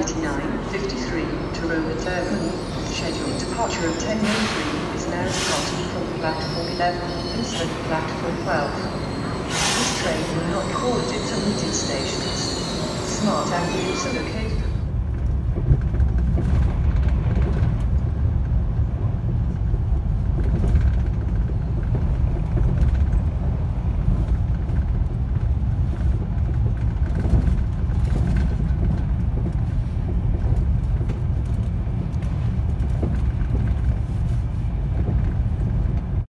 8953 to Roma Avenue, scheduled departure of 1003 is now departing from platform 11 instead of platform 12. This train will not call at intermediate stations. Smart angles are located